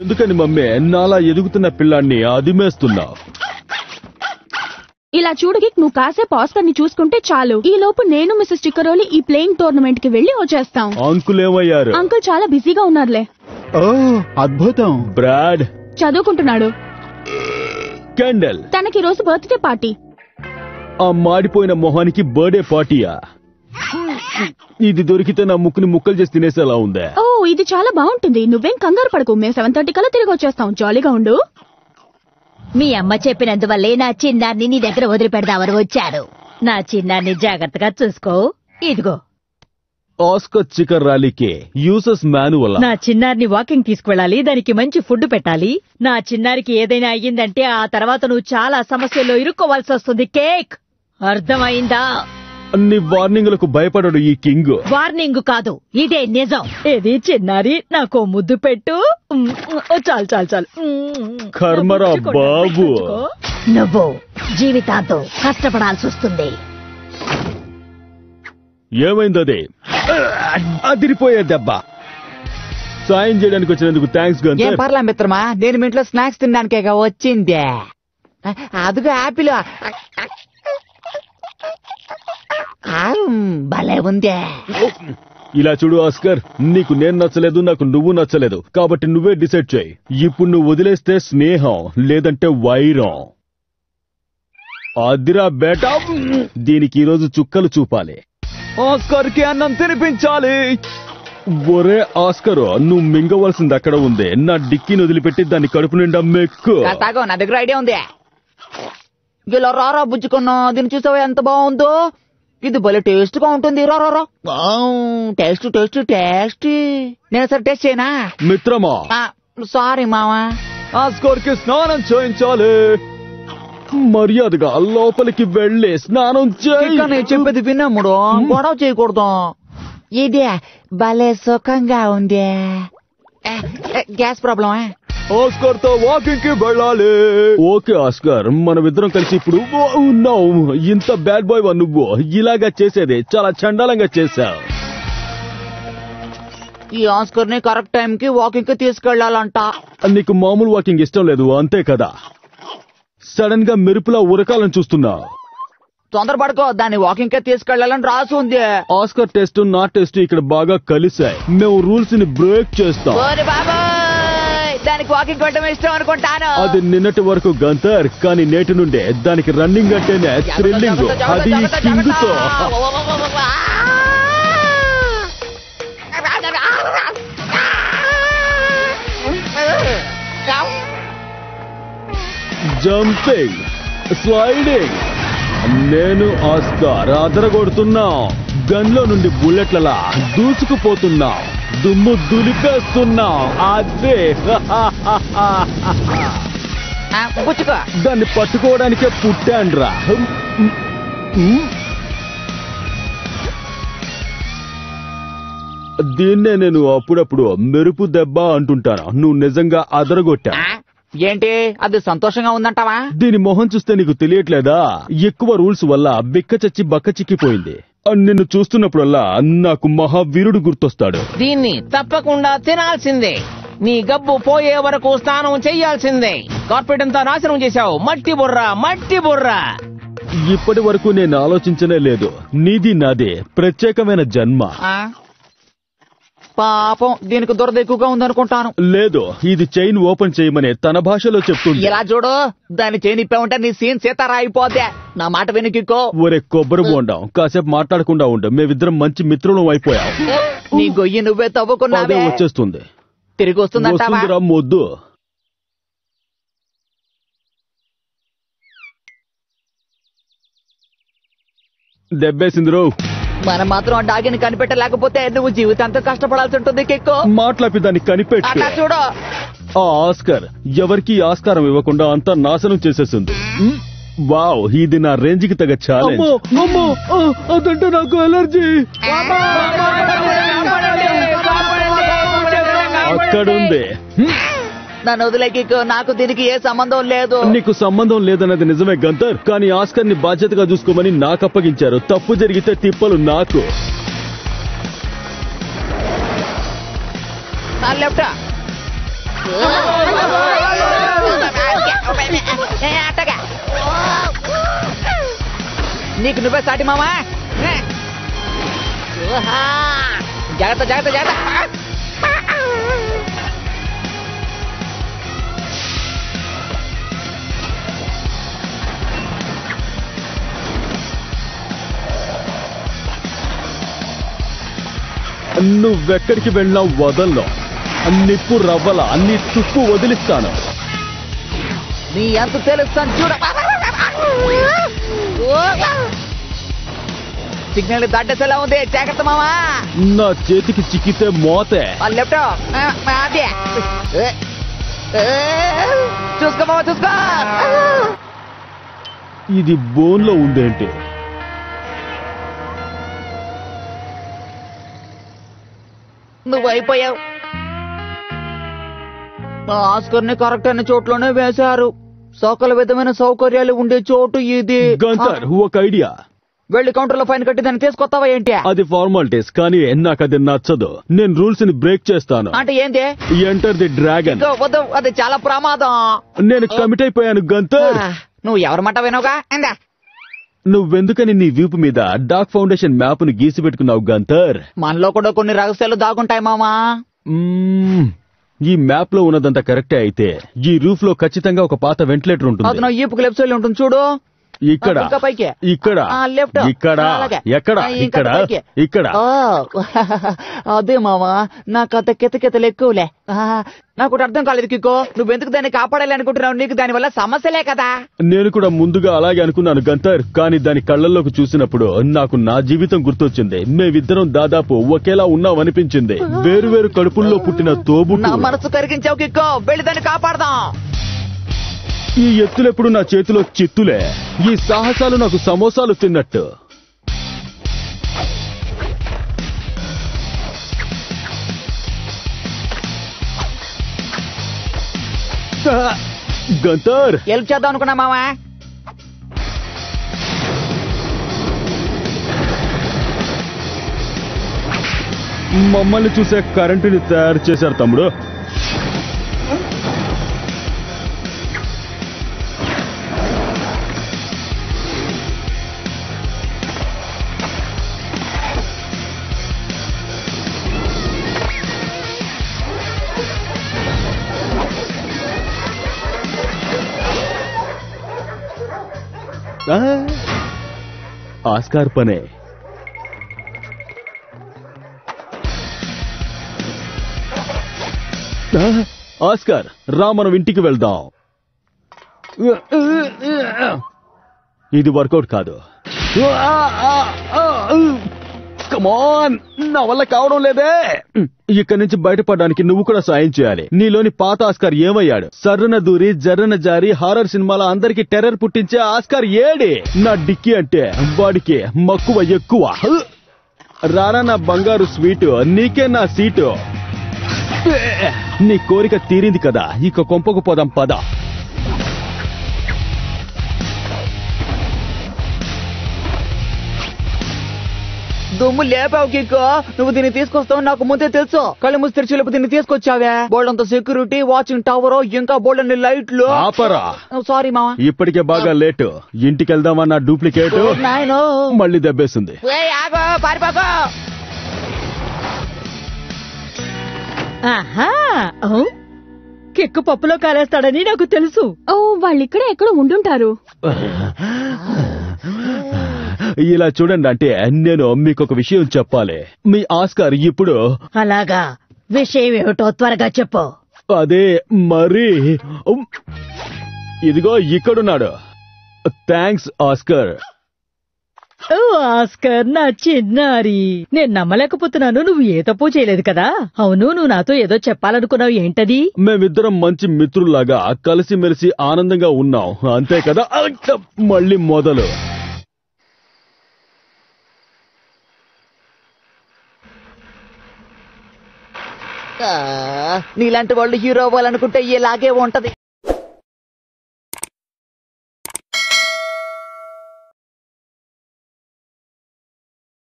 ఎందుకని మమ్మీ? నాలా ఎదుగుతున్న పిల్లాన్ని అదిమేస్తున్నావు ఇలా చూడకి నువ్వు కాసేపు ఆస్కర్ని చూసుకుంటే చాలు. ఈ లోపు నేను మిస్సెస్ టిక్కరోలి ఈ ప్లేయింగ్ టోర్నమెంట్కి వెళ్ళి వచ్చేస్తాం. అంకుల్ ఏమయ్యారు అంకుల్ చాలా బిజీగా ఉన్నారులే. ఓ అద్భుతం. బ్రాడ్. చదువుకుంటున్నాడు. కెండల్ తనకి ఈ రోజు బర్త్డే పార్టీ. ఆ మాడిపోయిన మొహానికి బర్త్డే పార్టీయా? ఇది దొరికితే నా ముక్కుని ముక్కలు చేసి తినేసేలా ఉందే. ఓ ఇది చాలా బాగుంటుంది. నువ్వేం కంగారు పడకు. మేము సెవెన్ థర్టీ కల్లా తిరిగి వచ్చేస్తాం. జాలీగా ఉండు. మీ అమ్మ చెప్పినందువల్లే నా చిన్నాన్ని నీ దగ్గర వదిలిపెడదామని వచ్చాను. నా చిన్నాన్ని జాగ్రత్తగా చూసుకో. ఇదిగో. ఆస్కర్ చికర్ ర్యాలీకి యూసెస్ మాన్యువల్. నా చిన్నారిని వాకింగ్ తీసుకువెళ్ళాలి. దానికి మంచి ఫుడ్ పెట్టాలి. నా చిన్నారికి ఏదైనా అయ్యిందంటే ఆ తర్వాత నువ్వు చాలా సమస్యల్లో ఇరుక్కోవాల్సి వస్తుంది. కేక్! అర్థమైందా? అన్ని వార్నింగ్లకు భయపడడు ఈ కింగ్. వార్నింగ్ కాదు ఇదే నిజం. ఏది చిన్నారి నాకు ముద్దు పెట్టు. ఉమ్, ఓ, చాలు చాలు చాలు. ఉమ్, కర్మరా బాబు. నువ్వు జీవితాంతో కష్టపడాల్సి వస్తుంది. ఏమైంది అదే? అదిరిపోయే దెబ్బ. సాయం చేయడానికి వచ్చినందుకు థ్యాంక్స్ ఏం పర్లా మిత్రమా? నేను మీ ఇంట్లో స్నాక్స్ తినడానికేగా వచ్చిందే. అదిగో యాపిల్ భలే ఉందే. ఇలా చూడు ఆస్కర్. నీకు నేను నచ్చలేదు నాకు నువ్వు నచ్చలేదు. కాబట్టి నువ్వే డిసైడ్ చేయి. ఇప్పుడు నువ్వు వదిలేస్తే స్నేహం లేదంటే వైరం. అదిరా బేటా. దీనికి ఈరోజు చుక్కలు చూపాలి. ఆస్కర్కి అన్నం తినిపించాలి. ఒరే ఆస్కర్ నువ్వు మింగవలసింది అక్కడ ఉంది. నా డిక్కీని వదిలిపెట్టి దాన్ని కడుపు నిండా మెక్కు. నా దగ్గర ఐడియా ఉంది. ఇలా రారా బుజ్జుకున్నా దీన్ని చూసావా ఎంత బాగుందో? ఇది భలే టేస్ట్గా ఉంటుంది. రా టేస్ట్ టేస్ట్ టేస్ట్. నేను సరే టేస్ట్ చేయనా? మిత్రమా? సారీ మావా. ఆస్కర్కి స్నానం చేయించాలి. మర్యాదగా లోపలికి వెళ్ళి స్నానం ఇంకా నేను చేయి చెప్పేది విన్నమ్ముడు గొడవ చేయకూడదు. ఇదే భలే సుఖంగా ఉంది. గ్యాస్ ప్రాబ్లమా? ఆస్కర్తో వాకింగ్కి వెళ్ళాలి. Okay Oscar. మనమిద్దరం కలిసి ఇప్పుడు ఓ, ఉన్నావు ఇంత బ్యాడ్ బాయ్ వా నువ్వు? ఇలాగా చేసేది. చాలా చండాలంగా చేశావు. ఈ ఆస్కర్ని కరెక్ట్ టైం కి వాకింగ్కి తీసుకెళ్ళాలంట నీకు మామూలు వాకింగ్ ఇష్టం లేదు అంతే కదా? సడన్గా మెరుపులా ఉరకాలని చూస్తున్నా. తొందరపడుకో దాన్ని వాకింగ్కి తీసుకెళ్ళాలని రాసి ఉంది. ఆస్కర్ టెస్ట్ నా టెస్ట్ ఇక్కడ బాగా కలిసాయి మేము రూల్స్ని బ్రేక్ చేస్తాం. దానికి వాకింగ్ కొట్టడం ఇష్టం అనుకుంటాను. అది నిన్నటి వరకు గంతర్ కానీ నేటి నుండే దానికి రన్నింగ్ అంటేనే థ్రిల్లింగ్ అది కింగ్తో జంపింగ్ స్లైడింగ్ నేను ఆస్కార్ అదరగొడుతున్నా గన్లో నుండి బుల్లెట్లలా దూసుకుపోతున్నా. దుమ్ము దులిపేస్తున్నా అదే. పుచ్చుకో దాన్ని పట్టుకోవడానికే పుట్టాన్రా. దీన్నే నేను అప్పుడప్పుడు మెరుపు దెబ్బ అంటుంటాను. నువ్వు నిజంగా అదరగొట్టా. ఏంటి? అది సంతోషంగా ఉందంటావా? దీని మొహం చూస్తే నీకు తెలియట్లేదా? ఎక్కువ రూల్స్ వల్ల బిక్క చచ్చి బక్క చిక్కిపోయింది నిన్ను చూస్తున్నప్పుడల్లా నాకు మహావీరుడు గుర్తొస్తాడు. దీన్ని తప్పకుండా తినాల్సిందే. నీ గబ్బు పోయే వరకు స్నానం చెయ్యాల్సిందే కార్పెట్ అంతా నాశనం చేశావు. మట్టి బుర్ర మట్టి బుర్ర. ఇప్పటి వరకు నేను ఆలోచించనే లేదు. నీది నాదే. ప్రత్యేకమైన జన్మ. ఆ? పాపం దీనికి దురద ఎక్కువగా ఉందనుకుంటాను. లేదు ఇది చైన్ ఓపెన్ చేయమని తన భాషలో చెప్తుంది. ఇలా చూడు దాని చేయి నిప్పామంటే నీ సీన్ సీతారా అయిపోతే నా మాట వెనుకిక్కో. ఒరే కొబ్బరి బోండాం కాసేపు మాట్లాడకుండా ఉండు. మేమిద్దరం మంచి మిత్రులం అయిపోయాం. నీ గొయ్యి నువ్వే తవ్వుకున్నావే. వచ్చేస్తుంది. తిరిగి వస్తుందంటావా? వస్తుందిరా మొద్దు. దెబ్బేసింది రో. మనం మాత్రం ఆ డాగిని కనిపెట్టలేకపోతే నువ్వు జీవితాంతం కష్టపడాల్సి ఉంటుంది కిక్కో. మాట్లాపి దాన్ని కనిపెట్టు. అట్లా చూడు. ఆ ఆస్కర్ ఎవరికి ఆస్కారం ఇవ్వకుండా అంతా నాశనం చేసేసింది. వావ్ ఇది నా రేంజ్కి తగ్గ ఛాలెంజ్. అదంటే నాకు ఎలర్జీ. అక్కడుంది. నన్ను వదిలే కిక్కో నాకు దీనికి ఏ సంబంధం లేదు. నీకు సంబంధం లేదన్నది నిజమే గంతర్ కానీ ఆస్కర్ని బాధ్యతగా చూసుకోమని నాకు అప్పగించారు. తప్పు జరిగితే తిప్పలు నాకు. నా లెఫ్ట్ ఏ, అట్టగా నీకు నువ్వే సాటి మామా. జాగ్రత్త జాగ్రత్త జాగ్రత్త నువ్వెక్కడికి వెళ్ళినా వదల్లో నిప్పు రవ్వల అన్ని తుప్పు వదిలిస్తాను. నీ ఎంత తెలుస్తాను చూడ. సిగ్నల్ దాటేసేలా ఉంది. జాగ్రత్త మామా. నా చేతికి చిక్కితే మోతే. లెఫ్ట్ అదే. చూసుకో మామ చూసుకో. ఇది బోన్లో ఉందేంటి? నువ్వు అయిపోయావు ఆస్కర్ని కరెక్ట్ అయిన చోట్లోనే వేశారు. సకల విధమైన సౌకర్యాలు ఉండే చోటు ఇది. గంతర్ ఒక ఐడియా. వెళ్ళి కౌంటర్లో ఫైన్ కట్టి దాన్ని తీసుకొస్తావా ఏంటి? అది ఫార్మాలిటీస్ కానీ నాకు అది నచ్చదు. నేను రూల్స్ని బ్రేక్ చేస్తాను. అంటే ఏంటి ఎంటర్ ది డ్రాగన్ వద్దు అది చాలా ప్రమాదం. నేను కమిట్ అయిపోయాను గంతర్ నువ్వు ఎవరి మాట వినవుగా? నువ్వెందుకని నీ వీపు మీద డాక్ ఫౌండేషన్ మ్యాప్ను గీసి పెట్టుకున్నావు గంతర్? మనలో కూడా కొన్ని రహస్యాలు దాగుంటాయి మామా. మ్మ్. ఈ మ్యాప్లో ఉన్నదంతా కరెక్టే అయితే. ఈ రూఫ్లో ఖచ్చితంగా ఒక పాత వెంటిలేటర్ ఉంటుంది. నా ఈపుకి లెఫ్ట్ సైడ్ ఉంటుంది చూడు. ఇక్కడ. ఇంకా పైకి. ఇక్కడ. ఆ, లెఫ్ట్ ఇక్కడ. ఎక్కడ? ఇక్కడ. ఇక్కడ. అదే మామా నాకు అంత కితకితలు ఎక్కువలే. నాకు ఒకటి అర్థం కాలేదు కిక్కో నువ్వెందుకు దాన్ని కాపాడాలి అనుకుంటున్నావు? నీకు దాని వల్ల సమస్యలే కదా. నేను కూడా ముందుగా అలాగే అనుకున్నాను గంతర్. కానీ దాని కళ్ళల్లోకి చూసినప్పుడు నాకు నా జీవితం గుర్తొచ్చింది. మేమిద్దరం దాదాపు ఒకేలా ఉన్నాం అనిపించింది వేరు వేరు కడుపుల్లో పుట్టిన నా తోబుట్టు మనసు కరిగించావు కిక్కో వెళ్ళి దాన్ని కాపాడదాం. ఈ ఎత్తులెప్పుడు నా చేతిలో చిత్తులే? ఈ సాహసాలు నాకు సమోసాలు తిన్నట్టు. గంతర్! హెల్ప్ చేద్దాం అనుకున్నా మామా మమ్మల్ని చూసే కరెంటుని తయారు చేశారు తమ్ముడు. ఆస్కార్ పనే. ఆస్కార్ రా మనం ఇంటికి వెళ్దాం. ఇది వర్కౌట్ కాదు. కమాన్ నా వల్ల కావడం లేదే! ఇక్కడి నుంచి బయటపడడానికి నువ్వు కూడా సాయం చేయాలి. నీలోని పాత ఆస్కార్ ఏమయ్యాడు? సర్రన దూరి జర్రన జారి హారర్ సినిమాల అందరికి టెర్రర్ పుట్టించే ఆస్కార్ ఏడి? నా డిక్కి అంటే వాడికి మక్కువ ఎక్కువ. రారా నా బంగారు స్వీటు నీకే నా సీటు. నీ కోరిక తీరింది కదా ఇక కొంపకు పోదాం పద. దుమ్ము లేపావు కిక్కో. నువ్వు దీన్ని తీసుకొస్తావు నాకు ముందే తెలుసు. కళ్ళు మూసి తెరిచేలోపు దీన్ని తీసుకొచ్చావే. బోల్డ్ అంత సెక్యూరిటీ వాచింగ్ టవర్ ఇంకా బోల్డ్ అన్ని లైట్లు. ఆపరా. సారీ మామా. ఇప్పటికే బాగా లేటు ఇంటికి వెళ్దామా నా డూప్లికేట్ మళ్ళీ దెబ్బేసింది. ఔ. కిక్కు పప్పులో కాలేస్తాడని నాకు తెలుసు. ఓ వాళ్ళు ఇక్కడ ఎక్కడో ఉండుంటారు. ఇలా చూడండి అంటే నేను మీకు ఒక విషయం చెప్పాలి. మీ ఆస్కార్ ఇప్పుడు అలాగా. విషయం ఏమిటో త్వరగా చెప్పు. అదే మరి ఇదిగో ఇక్కడున్నాడు. Thanks Oscar. ఓ ఆస్కర్ నా చిన్నారి. నేను నమ్మలేకపోతున్నాను నువ్వు ఏ తప్పు చేయలేదు కదా? అవును నువ్వు నాతో ఏదో చెప్పాలనుకున్నావు ఏంటది? మేమిద్దరం మంచి మిత్రుల్లాగా కలిసిమెలిసి ఆనందంగా ఉన్నాం. అంతే కదా? మళ్ళీ మొదలు ఆ, నీలాంటి వాళ్ళు హీరో అవ్వాలనుకుంటే ఇలాగే ఉంటది.